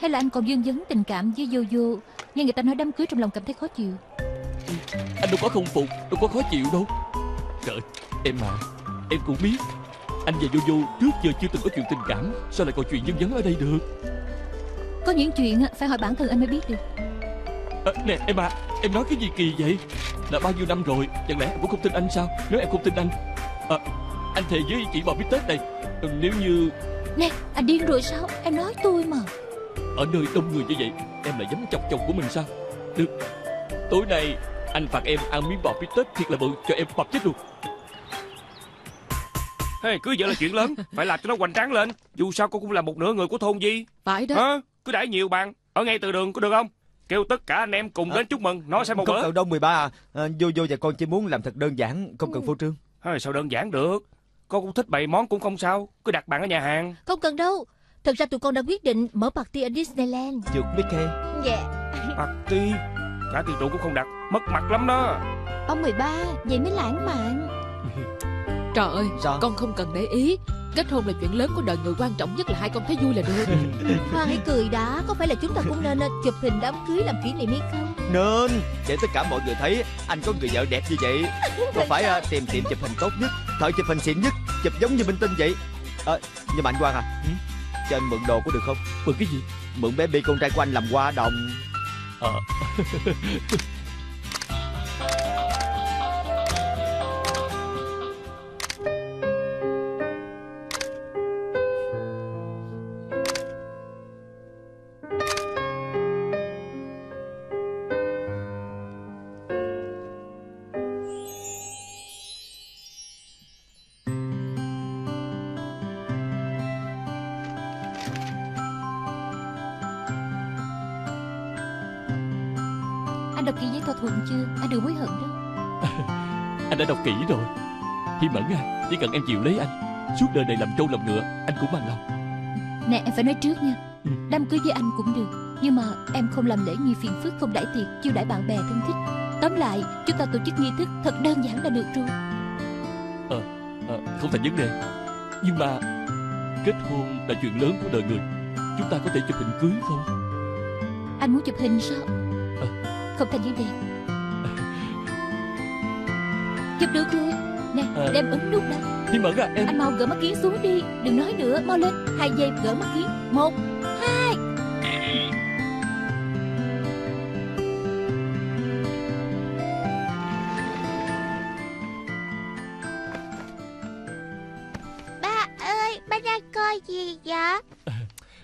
Hay là anh còn dương vấn tình cảm với vô vô Nghe người ta nói đám cưới trong lòng cảm thấy khó chịu? Anh đâu có không phục Đâu có khó chịu đâu. Trời Em mà Em cũng biết Anh và vô vô trước giờ chưa từng có chuyện tình cảm. Sao lại còn chuyện dân vấn ở đây được? Có những chuyện phải hỏi bản thân anh mới biết được. À, Nè em à Em nói cái gì kỳ vậy? Đã bao nhiêu năm rồi Chẳng lẽ em cũng không tin anh sao? Nếu em không tin anh à, Anh thề với chị bò bít tết này ừ, Nếu như Nè anh điên rồi sao? Em nói tôi mà. Ở nơi đông người như vậy Em lại dám chọc chồng của mình sao? Được Tối nay anh phạt em ăn miếng bò bít tết thiệt là bự Cho em bập chết luôn Hey, cưới vợ là chuyện lớn. Phải làm cho nó hoành tráng lên. Dù sao cô cũng là một nửa người của thôn Di. Phải đó. Hả? Cứ đãi nhiều bàn Ở ngay từ đường có được không? Kêu tất cả anh em cùng đến chúc mừng Nói xem một Không bữa. cần đâu 13 à. à Vô Vô và con chỉ muốn làm thật đơn giản Không cần phô trương. Hey, Sao đơn giản được? Con cũng thích bày món cũng không sao. Cứ đặt bàn ở nhà hàng. Không cần đâu. Thật ra tụi con đã quyết định mở party ở Disneyland. Dược Mickey. Dạ. Party? Cả tiền trụ cũng không đặt. Mất mặt lắm đó. Ông 13 Vậy mới lãng mạn Trời ơi Sao Con không cần để ý. Kết hôn là chuyện lớn của đời người quan trọng nhất là hai con thấy vui là được. Hoa hãy cười đã Có phải là chúng ta cũng nên ờ, chụp hình đám cưới làm kỷ niệm hay không? Nên Để tất cả mọi người thấy Anh có người vợ đẹp như vậy. Còn phải à, tìm tiệm chụp hình tốt nhất Thợ chụp hình xịn nhất Chụp giống như minh tinh vậy? À, Nhưng mà anh Quang à Cho anh mượn đồ có được không? Mượn cái gì? Mượn bé bi con trai của anh làm hoa đồng. Ờ Anh đọc kỹ giấy thỏa thuận chưa? Anh đừng hối hận đó. Anh đã đọc kỹ rồi. Hi Mẫn à Chỉ cần em chịu lấy anh Suốt đời này làm trâu làm ngựa Anh cũng bằng lòng. Nè em phải nói trước nha. Ừ. Đám cưới với anh cũng được Nhưng mà em không làm lễ nghi phiền phức Không đãi tiệc chiêu đãi bạn bè thân thích. Tóm lại chúng ta tổ chức nghi thức Thật đơn giản là được rồi. Ờ, Không thành vấn đề. Nhưng mà Kết hôn là chuyện lớn của đời người. Chúng ta có thể chụp hình cưới không? Anh muốn chụp hình sao. Không thành vấn đề Chụp được rồi Nè Ờ. đem ấn nút đã Hi Mẫn à em. Anh mau gỡ mắt kiến xuống đi Đừng nói nữa Mau lên. Hai giây gỡ mắt kiến Một Hai. Ba ơi, ba đang coi gì vậy?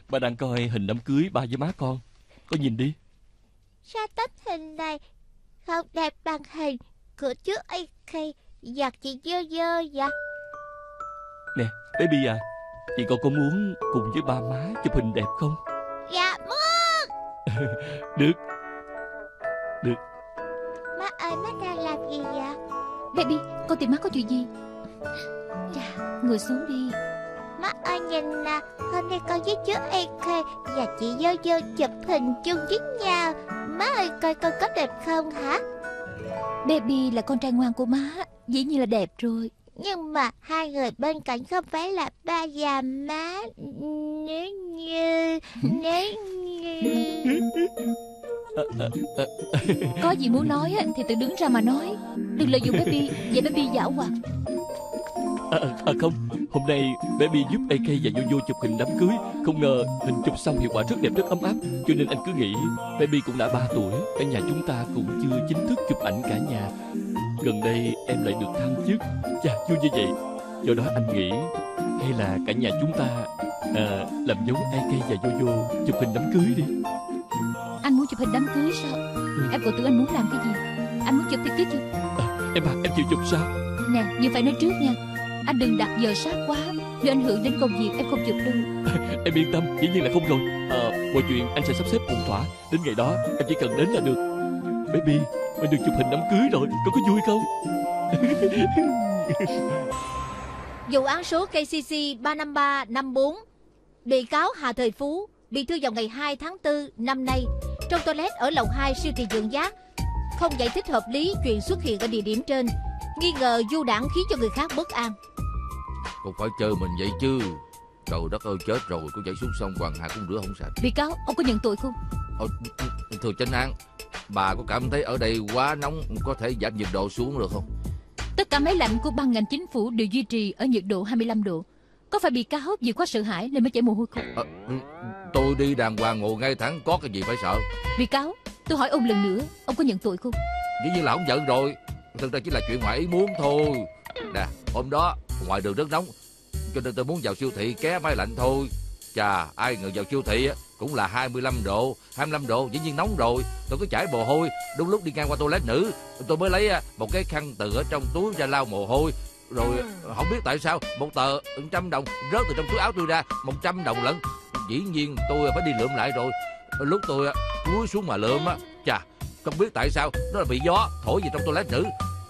Bà đang coi hình đám cưới ba với má con. Có nhìn đi này không đẹp bằng hình của trước AK giặt chị dơ dơ vậy? Nè baby à Chị con có muốn cùng với ba má chụp hình đẹp không Dạ muốn. Được Má ơi, má đang làm gì vậy? Baby Con tìm má có chuyện gì Chà Ngồi xuống đi Má ơi nhìn nè, hôm nay con với chú AK và chị dơ dơ chụp hình chung với nhau. Má ơi coi con có đẹp không hả? Baby là con trai ngoan của má Dĩ nhiên là đẹp rồi. Nhưng mà hai người bên cạnh không phải là ba và má Nếu như Nếu như. Có gì muốn nói thì tự đứng ra mà nói. Đừng lợi dụng baby Vậy baby giả hoạt à, à, à, không Hôm nay baby giúp AK và Yoyo chụp hình đám cưới. Không ngờ hình chụp xong hiệu quả rất đẹp rất ấm áp. Cho nên anh cứ nghĩ Baby cũng đã 3 tuổi Cả nhà chúng ta cũng chưa chính thức chụp ảnh cả nhà. Gần đây em lại được thăng chức. Chà vui như vậy. Do đó anh nghĩ Hay là cả nhà chúng ta à, Làm giống AK và Yoyo chụp hình đám cưới đi. Anh muốn chụp hình đám cưới sao? Em còn tưởng anh muốn làm cái gì? Anh muốn chụp thì cứ chụp. Em à em chịu chụp sao? Nè nhưng phải nói trước nha Anh đừng đặt giờ sát quá Nếu ảnh hưởng đến công việc em không chụp đâu Em yên tâm dĩ nhiên là không rồi. Ờ mọi chuyện anh sẽ sắp xếp ổn thỏa. Đến ngày đó em chỉ cần đến là được. Baby mình được chụp hình đám cưới rồi Con có vui không? Vụ án số KCC 35354 Bị cáo Hà Thời Phú bị thương vào ngày 2 tháng 4 năm nay. Trong toilet ở lầu 2 siêu thị dưỡng giác không giải thích hợp lý chuyện xuất hiện ở địa điểm trên nghi ngờ du đảng khiến cho người khác bất an. Không phải chơi mình vậy chứ. Trời đất ơi chết rồi Cô chạy xuống sông Hoàng Hà cũng rửa không sạch. Bị cáo ông có nhận tội không? Ờ, Thưa chánh án Bà có cảm thấy ở đây quá nóng Có thể giảm nhiệt độ xuống được không? Tất cả máy lạnh của ban ngành chính phủ đều duy trì ở nhiệt độ 25 độ. Có phải bị cáo vì quá sợ hãi nên mới chảy mồ hôi không? Ừ, Tôi đi đàng hoàng ngồi ngay thẳng Có cái gì phải sợ? Bị cáo tôi hỏi ông lần nữa Ông có nhận tội không? Dĩ nhiên là không giận rồi Thực ra chỉ là chuyện ngoài ý muốn thôi. Nè hôm đó ngoài đường rất nóng Cho nên tôi muốn vào siêu thị ké máy lạnh thôi. Chà ai ngờ vào siêu thị á, cũng là 25 độ 25 độ dĩ nhiên nóng rồi. Tôi cứ chảy mồ hôi Đúng lúc đi ngang qua toilet nữ. Tôi mới lấy à, một cái khăn từ ở trong túi ra lau mồ hôi. Rồi không biết tại sao Một tờ trăm đồng rớt từ trong túi áo tôi ra 100 đồng lận. Dĩ nhiên tôi phải đi lượm lại rồi. Lúc tôi à, cúi xuống mà lượm á Chà không biết tại sao Nó là bị gió thổi về trong toilet nữ.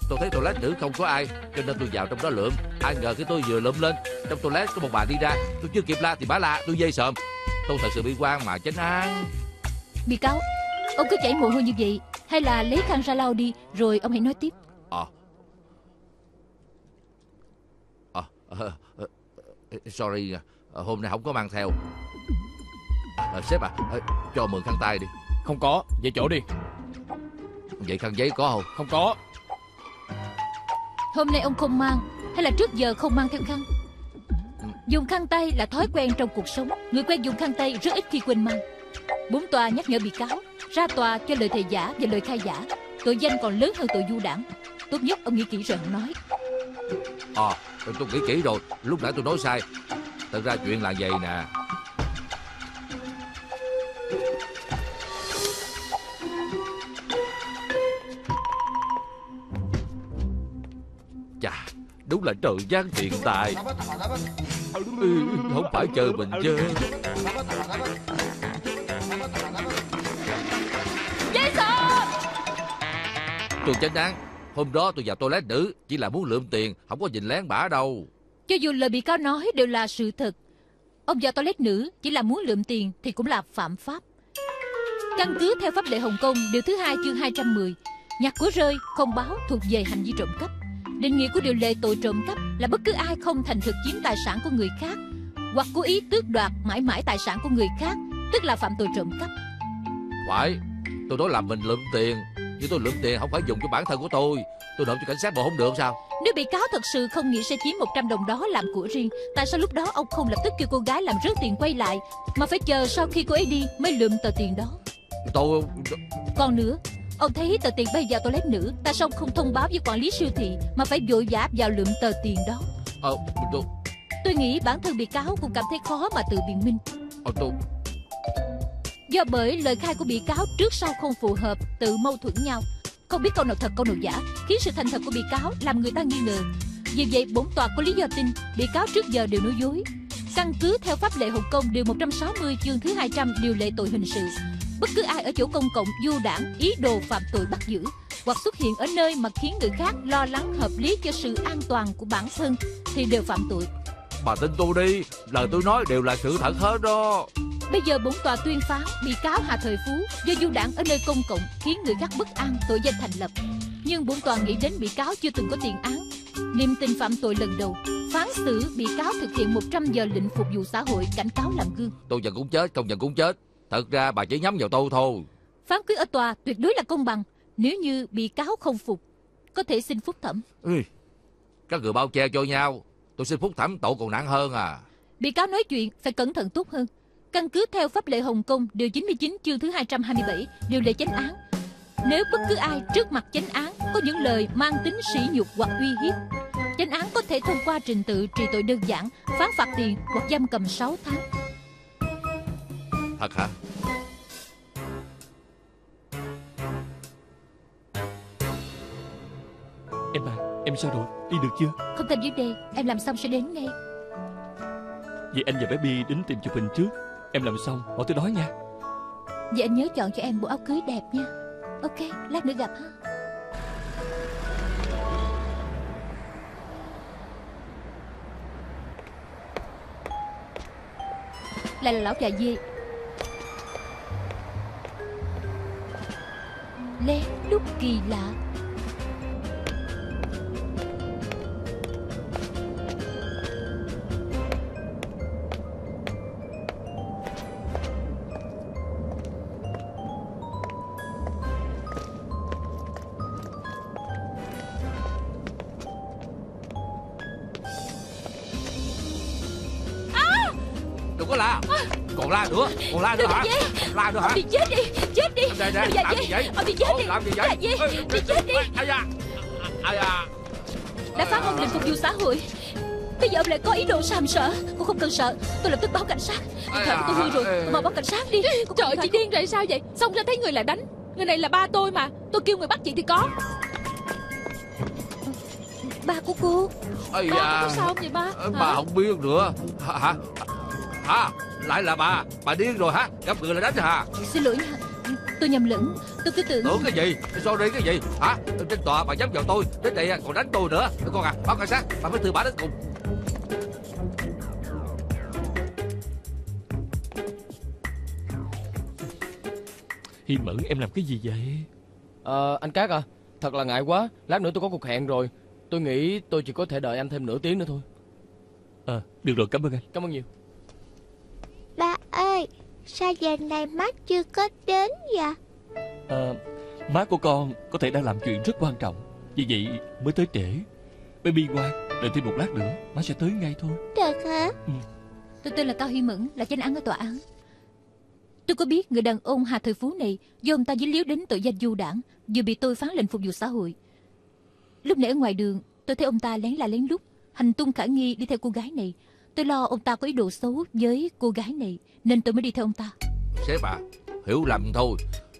Tôi thấy toilet nữ không có ai Cho nên tôi vào trong đó lượm. Ai ngờ khi tôi vừa lượm lên Trong toilet có một bà đi ra. Tôi chưa kịp la thì bà la tôi dây sợm Tôi thật sự bị quan mà chánh án Bị cáo Ông cứ chảy mồ hôi như vậy Hay là lấy khăn ra lau đi Rồi ông hãy nói tiếp. Ờ. Ờ ờ, ờ, ờ, Sorry nha Ờ, Hôm nay không có mang theo. Ờ, Sếp à ờ, Cho mượn khăn tay đi. Không có, về chỗ đi Vậy khăn giấy có không? Không có. Hôm nay ông không mang Hay là trước giờ không mang theo khăn? Dùng khăn tay là thói quen trong cuộc sống. Người quen dùng khăn tay rất ít khi quên mang. Bốn tòa nhắc nhở bị cáo Ra tòa cho lời thầy giả và lời khai giả. Tội danh còn lớn hơn tội du đảng. Tốt nhất ông nghĩ kỹ rồi hãng nói. Ờ tôi nghĩ kỹ rồi. Lúc nãy tôi nói sai. Thật ra chuyện là vậy nè Đúng là trời gian thiện tài ừ, Không phải chờ mình chứ Jason! Tôi chánh án Hôm đó tôi vào toilet nữ Chỉ là muốn lượm tiền Không có nhìn lén bả đâu. Cho dù lời bị cáo nói đều là sự thật. Ông vào toilet nữ chỉ là muốn lượm tiền Thì cũng là phạm pháp. Căn cứ theo pháp lệ Hồng Kông Điều thứ hai chương 210 Nhặt của rơi không báo thuộc về hành vi trộm cắp Định nghĩa của điều lệ tội trộm cắp Là bất cứ ai không thành thực chiếm tài sản của người khác Hoặc cố ý tước đoạt mãi mãi tài sản của người khác Tức là phạm tội trộm cắp. Phải Tôi nói là mình lượm tiền Nhưng tôi lượm tiền không phải dùng cho bản thân của tôi. Tôi nộp cho cảnh sát bộ không được sao? Nếu bị cáo thật sự không nghĩ sẽ chiếm 100 đồng đó làm của riêng Tại sao lúc đó ông không lập tức kêu cô gái làm rớt tiền quay lại Mà phải chờ sau khi cô ấy đi mới lượm tờ tiền đó? Tôi Còn nữa Ông thấy tờ tiền bay vào toilet nữ Tại sao không thông báo với quản lý siêu thị Mà phải vội vã vào lượm tờ tiền đó? Ờ tôi Tôi nghĩ bản thân bị cáo cũng cảm thấy khó mà tự biện minh. Ờ, tôi Do bởi lời khai của bị cáo trước sau không phù hợp Tự mâu thuẫn nhau. Không biết câu nào thật câu nào giả Khiến sự thành thật của bị cáo làm người ta nghi ngờ. Vì vậy bổn tòa có lý do tin Bị cáo trước giờ đều nói dối. Căn cứ theo pháp lệ Hồng Kông điều 160 chương thứ 200 điều lệ tội hình sự Bất cứ ai ở chỗ công cộng du đảng ý đồ phạm tội bắt giữ Hoặc xuất hiện ở nơi mà khiến người khác lo lắng hợp lý cho sự an toàn của bản thân Thì đều phạm tội Bà tin tôi đi Lời tôi nói đều là sự thật hết đó Bây giờ bổn tòa tuyên phán bị cáo Hà Thời Phú do du đảng ở nơi công cộng khiến người khác bất an tội danh thành lập. Nhưng bổn tòa nghĩ đến bị cáo chưa từng có tiền án, niềm tin phạm tội lần đầu, phán xử bị cáo thực hiện 100 giờ lệnh phục vụ xã hội cảnh cáo làm gương. Tôi nhận cũng chết, công nhận cũng chết Thật ra bà chỉ nhắm vào tôi thôi Phán quyết ở tòa tuyệt đối là công bằng nếu như bị cáo không phục, có thể xin phúc thẩm. Ui, Các người bao che cho nhau Tôi xin phúc thẩm tội còn nặng hơn à Bị cáo nói chuyện phải cẩn thận tốt hơn. Căn cứ theo pháp lệ Hồng Kông điều 99 chương thứ 227 điều lệ chánh án. Nếu bất cứ ai trước mặt chánh án có những lời mang tính sỉ nhục hoặc uy hiếp, chánh án có thể thông qua trình tự trị tội đơn giản, phán phạt tiền hoặc giam cầm 6 tháng. Thật hả Em à Em sao rồi Đi được chưa Không thành vấn đề, em làm xong sẽ đến ngay. Vậy anh và bé Bi đến tìm chụp hình trước Em làm xong hỏi tôi nói nha Vậy anh nhớ chọn cho em bộ áo cưới đẹp nha. Ok, lát nữa gặp ha. Lại là lão già dê Lén lút kỳ lạ. À! Đừng có làm còn la nữa Còn la nữa hả? la nữa hả? Ông đi chết đi, chết đi. Đây đây làm gì vậy? Ông đi chết đi. Làm gì vậy? Đi chết đi. Ai da Đã phá hông lệnh phục vụ xã hội. Bây giờ ông lại có ý đồ sàm sợ Cô không cần sợ. Tôi lập tức báo cảnh sát. Điện thoại của tôi hư rồi. Cô mau báo cảnh sát đi. Cô Trời chị điên rồi sao vậy? Xong ra thấy người lại đánh. Người này là ba tôi mà. Tôi kêu người bắt chị thì có. Ba của cô. Ây Ba da. có sao không vậy ba? Bà Hả? không biết nữa. Hả? Hả Lại là bà. Bà điên rồi hả? Gặp người là đánh hả? Xin lỗi nha. Tôi nhầm lẫn. Tôi cứ tưởng Tưởng cái gì? Sorry cái gì? Hả? Trên tòa bà dám vào tôi. Đến đây còn đánh tôi nữa. Con à Báo cảnh sát. Bà phải thư bà đến cùng. Hi Mẫn em làm cái gì vậy? Ờ, anh Cát à, thật là ngại quá, lát nữa tôi có cuộc hẹn rồi. Tôi nghĩ tôi chỉ có thể đợi anh thêm nửa tiếng nữa thôi. Ờ được rồi cảm ơn anh. Cảm ơn nhiều. Ba ơi, sao giờ này mắt chưa có đến vậy? Ờ Má của con có thể đang làm chuyện rất quan trọng. Vì vậy mới tới trễ. Baby ngoan Đợi thêm một lát nữa Má sẽ tới ngay thôi. Thật hả? Tôi tên là Cao Huy Mẫn Là chánh án ở tòa án. Tôi có biết người đàn ông Hà Thời Phú này Do ông ta dính líu đến tội danh du đảng Vừa bị tôi phán lệnh phục vụ xã hội. Lúc nãy ở ngoài đường Tôi thấy ông ta lén la lén lút Hành tung khả nghi đi theo cô gái này Tôi lo ông ta có ý đồ xấu với cô gái này Nên tôi mới đi theo ông ta. Sếp à Hiểu lầm thôi.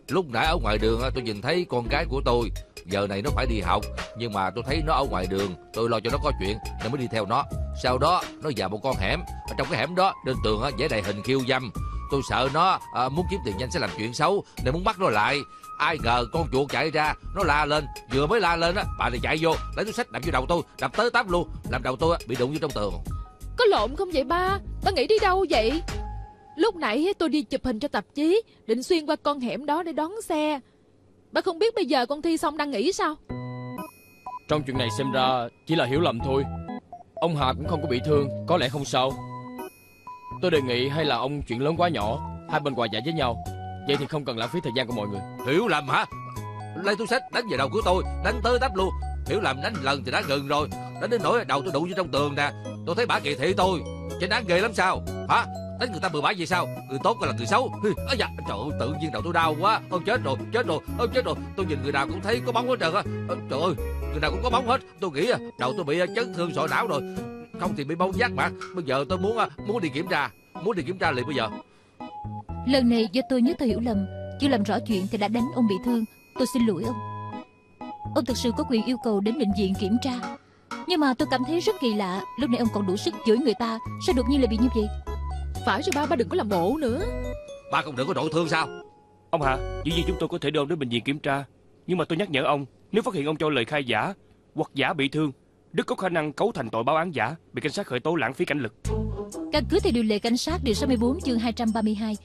Lúc nãy ở ngoài đường tôi nhìn thấy con gái của tôi. Giờ này nó phải đi học Nhưng mà tôi thấy nó ở ngoài đường. Tôi lo cho nó có chuyện Nên mới đi theo nó. Sau đó nó vào một con hẻm. Ở trong cái hẻm đó Trên tường vẽ đầy hình khiêu dâm. Tôi sợ nó à, muốn kiếm tiền nhanh sẽ làm chuyện xấu Nên muốn bắt nó lại. Ai ngờ con chuột chạy ra Nó la lên. Vừa mới la lên á Bà thì chạy vô Lấy túi sách đập vô đầu tôi Đập tới tấp luôn. Làm đầu tôi á, bị đụng vô trong tường. Có lộn không vậy ba? Ba nghĩ đi đâu vậy? Lúc nãy tôi đi chụp hình cho tạp chí Định xuyên qua con hẻm đó để đón xe. Ba không biết bây giờ con thi xong đang nghỉ sao? Trong chuyện này xem ra chỉ là hiểu lầm thôi. Ông Hà cũng không có bị thương Có lẽ không sao. Tôi đề nghị hay là ông chuyện lớn quá nhỏ Hai bên hòa giải với nhau. Vậy thì không cần lãng phí thời gian của mọi người. Hiểu lầm hả? Lấy túi sách đánh về đầu của tôi Đánh tới tấp luôn Hiểu lầm đánh lần thì đã gần rồi. Đánh đến nỗi đầu tôi đụng vô trong tường nè. Tôi thấy bà kỳ thị tôi. Chánh đáng ghê lắm sao? Hả? Đánh người ta bừa bãi vậy sao? Người tốt là người xấu. Ơ dạ trời ơi, tự nhiên đầu tôi đau quá. Ôi chết rồi chết rồi ôi chết rồi. Tôi nhìn người nào cũng thấy có bóng hết trơn á. Trời ơi, người nào cũng có bóng hết. Tôi nghĩ à, đầu tôi bị à, chấn thương sọ não rồi. Không thì bị bóng giác mà. Bây giờ tôi muốn à, muốn đi kiểm tra. Muốn đi kiểm tra liền bây giờ. Lần này do tôi nhớ tôi hiểu lầm. Chưa làm rõ chuyện thì đã đánh ông bị thương. Tôi xin lỗi ông. Ông thực sự có quyền yêu cầu đến bệnh viện kiểm tra. Nhưng mà tôi cảm thấy rất kỳ lạ Lúc này ông còn đủ sức chửi người ta Sao đột nhiên lại bị như vậy? Phải rồi ba, ba đừng có làm bộ nữa. Ba không đừng có nội thương sao? Ông Hạ, dĩ nhiên chúng tôi có thể đưa ông đến bệnh viện kiểm tra. Nhưng mà tôi nhắc nhở ông Nếu phát hiện ông cho lời khai giả Hoặc giả bị thương rất có khả năng cấu thành tội báo án giả bị cảnh sát khởi tố lãng phí cảnh lực. Căn cứ theo điều lệ cảnh sát điều 64 chương 232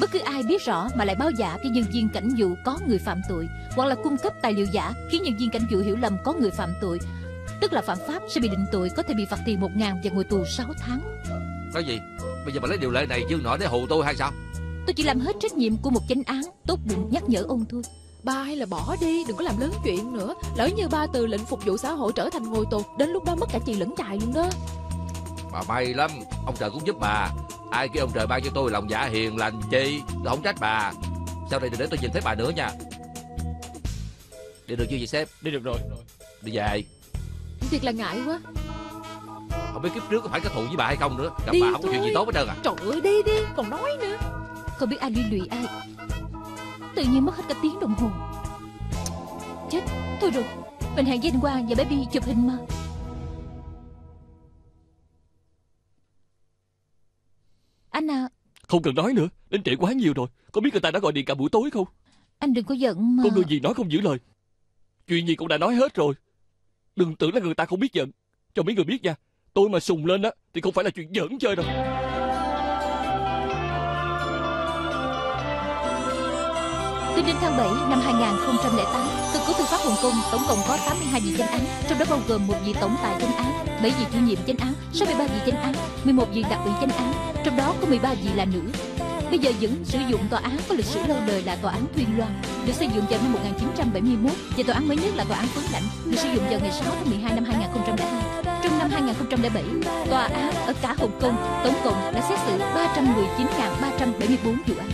bất cứ ai biết rõ mà lại báo giả với nhân viên cảnh vụ có người phạm tội hoặc là cung cấp tài liệu giả khiến nhân viên cảnh vụ hiểu lầm có người phạm tội tức là phạm pháp sẽ bị định tội có thể bị phạt tiền một ngàn và ngồi tù 6 tháng. Cái gì? Bây giờ bà lấy điều lệ này dương nọ để hù tôi hay sao? Tôi chỉ làm hết trách nhiệm của một chánh án tốt bụng nhắc nhở ông thôi. Ba hay là bỏ đi Đừng có làm lớn chuyện nữa. Lỡ như ba từ lệnh phục vụ xã hội trở thành ngồi tù Đến lúc đó mất cả chị lẫn trại luôn đó Bà may lắm. Ông trời cũng giúp bà. Ai kêu ông trời ban cho tôi lòng dạ hiền lành chi? Tôi không trách bà. Sau này đừng để tôi nhìn thấy bà nữa nha. Đi được chưa vậy sếp? Đi được rồi. Đi về. Thiệt là ngại quá. Không biết kiếp trước có phải có thù với bà hay không nữa. Gặp đi bà không có chuyện gì tốt hết trơn à. Trời ơi đi đi. Còn nói nữa. Không biết ai liên lụy ai. Tự nhiên mất hết cả tiếng đồng hồ. Chết Thôi rồi Mình hẹn với anh Quang và bé Bi chụp hình mà Không cần nói nữa Đến trễ quá nhiều rồi. Có biết người ta đã gọi điện cả buổi tối không? Anh đừng có giận mà. Con người gì nói không giữ lời. Chuyện gì cũng đã nói hết rồi. Đừng tưởng là người ta không biết giận. Cho mấy người biết nha Tôi mà sùng lên á Thì không phải là chuyện giỡn chơi đâu Tính đến tháng 7 năm 2008, Cơ cấu tư pháp Hồng Kông tổng cộng có 82 vị chánh án, trong đó bao gồm một vị tổng tài chánh án, 7 vị chủ nhiệm chánh án, 63 vị chánh án, 11 vị đặc ủy chánh án, trong đó có 13 vị là nữ. Bây giờ vẫn sử dụng tòa án có lịch sử lâu đời là tòa án Thuyên Loan, được xây dựng vào năm 1971 và tòa án mới nhất là tòa án Phấn Lãnh, được sử dụng vào ngày 6 tháng 12 năm 2002. Trong năm 2007, tòa án ở cả Hồng Kông tổng cộng đã xét xử 319.374 vụ án.